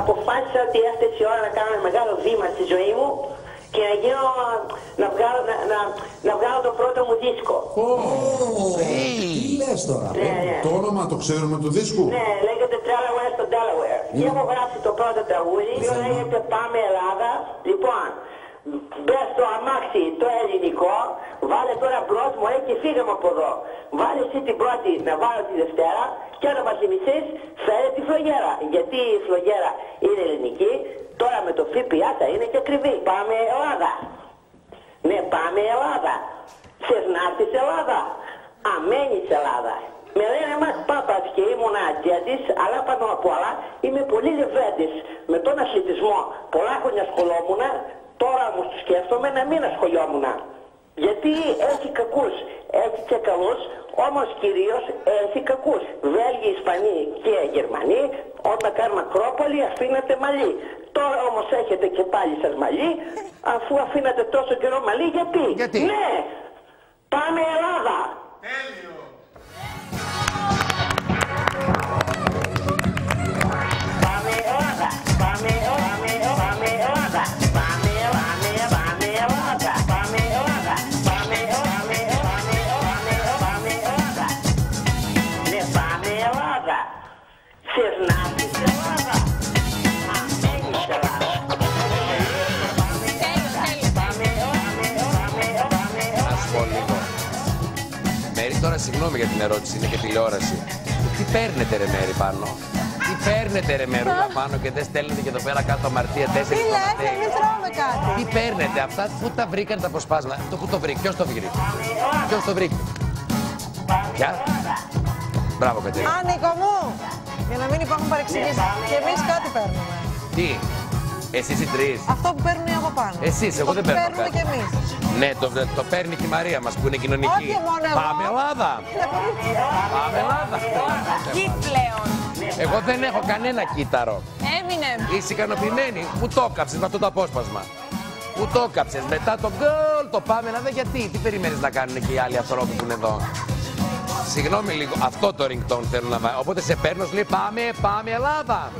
αποφάσισα ότι έφτασε η ώρα να κάνω ένα μεγάλο βήμα στη ζωή μου και να γίνω, να βγάλω, να, να, να βγάλω το πρώτο μου δίσκο. Ω, Τι λες τώρα; Ναι, ναι. Το όνομα το ξέρουμε του δίσκου; Ναι, λέγεται Delaware στο Delaware. Και έχω γράψει το πρώτο τραγούδι, το λέγεται Πάμε Ελλάδα. Λοιπόν, μπες στο αμάξι το ελληνικό, βάλε τώρα μπρος μου και φύγαμε από εδώ. Βάλε εσύ την πρώτη, να βάλω τη Δευτέρα και να μας θυμηθείς, φέρε τη φλογέρα. Γιατί η φλογέρα είναι ελληνική, τώρα με το ΦΠΑ θα είναι και ακριβή. Πάμε Ελλάδα. Ναι, πάμε Ελλάδα. Θες να έρθεις Ελλάδα. Αμένεις Ελλάδα. Με λένε μας πάπας και ήμουν ατζέντης, αλλά πάνω απ' όλα είμαι πολύ λεβέντης. Με τον αθλητισμό πολλά χρόνια ασχολόμουν, τώρα όμως το σκέφτομαι να μην ασχολιόμουν. Γιατί έχει κακούς, έχει και καλούς, όμως κυρίως έχει κακούς. Βέλγοι, Ισπανοί και Γερμανοί, όταν κάνουν Ακρόπολη αφήνατε μαλλί. Τώρα όμως έχετε και πάλι σας μαλλί, αφού αφήνατε τόσο καιρό μαλλί, γιατί; Γιατί; Ναι, πάμε Ελλάδα. Σου πω λίγο. Μέρη, τώρα συγγνώμη για την ερώτηση, είναι και τηλεόραση. Τι παίρνετε ρε Μέρη πάνω; Τι παίρνετε ρε Μερούλα πάνω και δεν στέλνετε και εδώ πέρα κάτω αμαρτία Τι τέσσερις λες, τοματέοι. εμείς τρώμε κάτι. Τι παίρνετε αυτά, πού τα βρήκαν τα αποσπάσματα. Το πού το βρήκε, ποιος το βρήκε; Ποιος το βρήκε; Ποια; Μπράβο Κατερίνα. Α, Νίκο μου, για να μην υπάρχουν παρεξηγήσεις. Και εμείς κάτι παίρνουμε. Τι; Εσείς οι τρεις. Αυτό που παίρνουν οι από πάνω. Εσείς, εγώ Το δεν παίρνω Παίρνουμε κάτι. κι εμείς. Ναι, το, το παίρνει και η Μαρία μας που είναι κοινωνική. Όχι μόνο εγώ. Πάμε Ελλάδα. Είναι πολύ- Πάμε Ελλάδα. Κιτ πλέον. Εγώ δεν έχω κανένα κύτταρο. Έμεινε. Είσαι ικανοποιημένη; Που το έκαψες με αυτό το απόσπασμα. Που το έκαψες. Μετά το γκολ το πάμε να δει γιατί. Τι περιμένεις να κάνουν και οι άλλοι άνθρωποι που είναι εδώ; Συγγνώμη λίγο, αυτό το ringtone θέλω να βάλω. Οπότε σε παίρνω, σου λέει πάμε, πάμε Ελλάδα.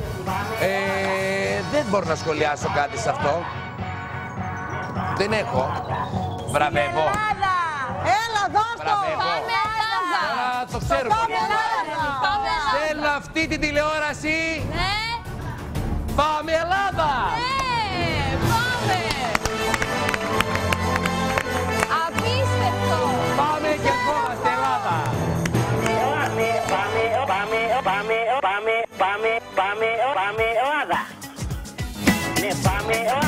Ε, δεν μπορώ να σχολιάσω κάτι σε αυτό. Δεν έχω. Βραβεύω. Ελλάδα. Έλα, δώσ' το. Μπράβο. Πάμε Ελλάδα. Τώρα το ξέρουμε. Πάμε Ελλάδα. Πάμε Ελλάδα. Θέλω αυτή την τηλεόραση. Ναι. Πάμε Ελλάδα. Πάμε, πάμε, πάμε, πάμε